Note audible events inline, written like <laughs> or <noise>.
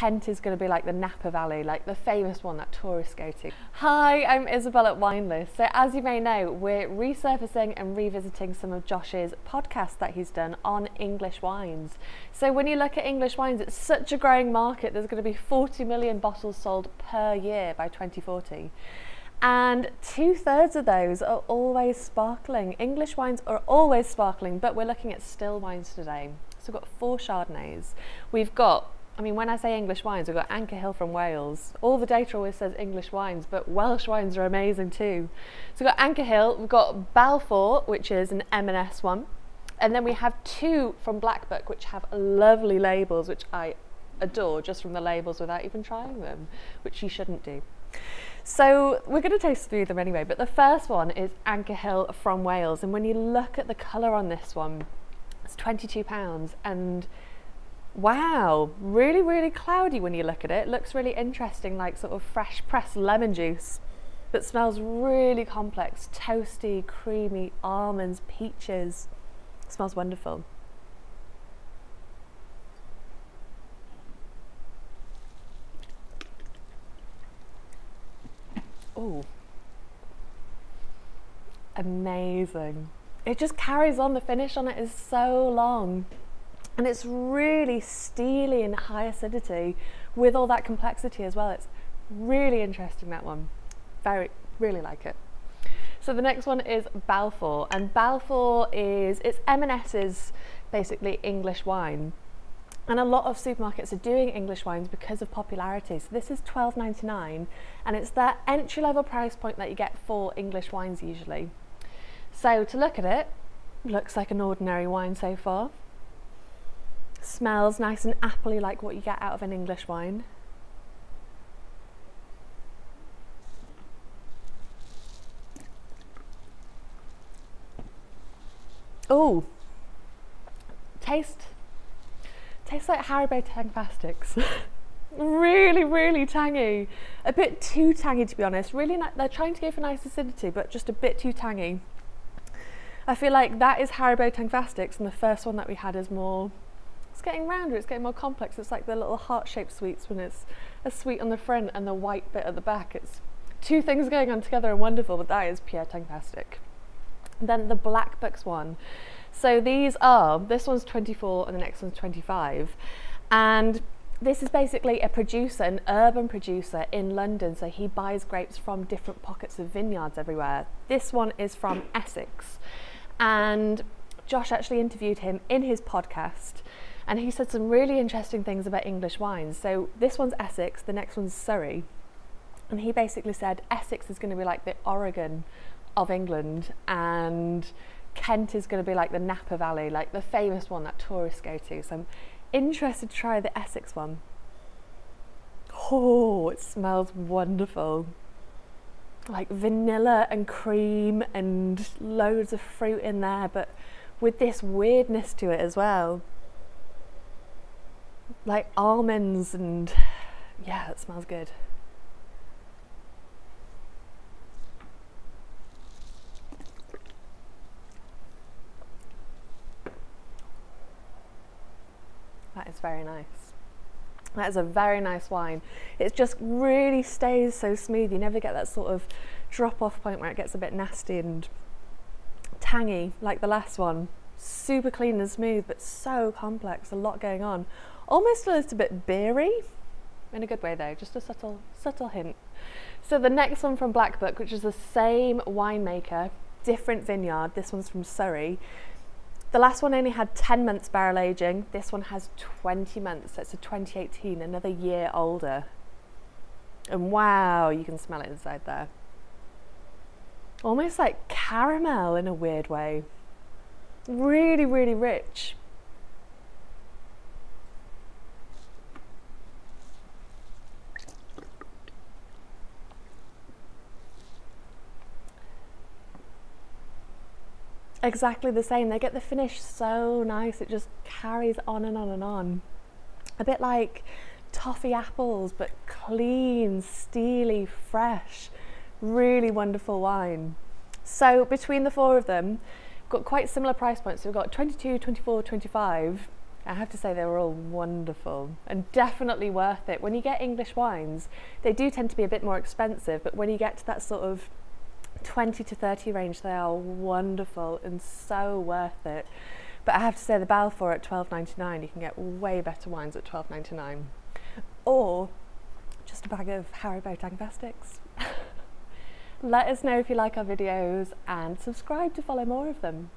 Kent is going to be like the Napa Valley, like the famous one that tourists go to. Hi, I'm Isabelle at Winelist. So as you may know, we're resurfacing and revisiting some of Josh's podcasts that he's done on English wines. So when you look at English wines, it's such a growing market. There's going to be 40 million bottles sold per year by 2040 and two thirds of those are always sparkling. English wines are always sparkling, but we're looking at still wines today. So we've got four Chardonnays. We've got, I mean, when I say English wines, we've got Ancre Hill from Wales. All the data always says English wines, but Welsh wines are amazing too. So we've got Ancre Hill, we've got Balfour, which is an M&S one. And then we have two from Blackbook, which have lovely labels, which I adore just from the labels without even trying them, which you shouldn't do. So we're going to taste through them anyway, but the first one is Ancre Hill from Wales. And when you look at the colour on this one, it's 22 pounds and wow, really, really cloudy when you look at it. Looks really interesting, like sort of fresh pressed lemon juice, but smells really complex, toasty, creamy, almonds, peaches. smells wonderful. Oh, amazing. It just carries on, the finish on it is so long. And it's really steely and high acidity with all that complexity as well. It's really interesting, that one. Very, really like it. So the next one is Balfour, and Balfour is, it's M&S's basically English wine. And a lot of supermarkets are doing English wines because of popularity. So this is $12.99 and it's that entry level price point that you get for English wines usually. So to look at it, looks like an ordinary wine so far. Smells nice and appley like what you get out of an English wine. Oh, taste Tastes like Haribo Tangfastics. <laughs> really, really tangy. A bit too tangy to be honest. Really, they're trying to go for nice acidity, but just a bit too tangy. I feel like that is Haribo Tangfastics, and the first one that we had is more. It's getting rounder. It's getting more complex. It's like the little heart-shaped sweets when it's a sweet on the front and the white bit at the back. It's two things going on together and wonderful, but that is pure Tangfastic. Then the Blackbooks one so these are, this one's 24 and the next one's 25. And this is basically a producer, an urban producer in London. So he buys grapes from different pockets of vineyards everywhere. This one is from Essex. And Josh actually interviewed him in his podcast. And he said some really interesting things about English wines. So this one's Essex, the next one's Surrey. And he basically said Essex is going to be like the Oregon of England. And Kent is going to be like the Napa Valley, like the famous one that tourists go to. So I'm interested to try the Essex one. Oh, it smells wonderful. Like vanilla and cream and loads of fruit in there, but with this weirdness to it as well. Like almonds and yeah, it smells good. That is very nice. That is a very nice wine. It just really stays so smooth. You never get that sort of drop off point where it gets a bit nasty and tangy like the last one. Super clean and smooth, but so complex, a lot going on. Almost feels a little bit beery, in a good way though, just a subtle, subtle hint. So the next one from Blackbook, which is the same winemaker, different vineyard, this one's from Surrey, the last one only had 10 months barrel aging. This one has 20 months. So it's a 2018, another year older. And wow, you can smell it inside there. Almost like caramel in a weird way. Really, really rich. Exactly the same. They get the finish so nice, it just carries on and on and on. A bit like toffee apples, but clean, steely, fresh, really wonderful wine. So between the four of them, got quite similar price points. So we've got 22, 24, 25. I have to say they were all wonderful and definitely worth it. When you get English wines, they do tend to be a bit more expensive, but when you get to that sort of 20 to 30 range, they are wonderful and so worth it. But I have to say the Balfour at 12.99, you can get way better wines at 12.99, or just a bag of Haribo Tangafastics. <laughs> Let us know if you like our videos and subscribe to follow more of them.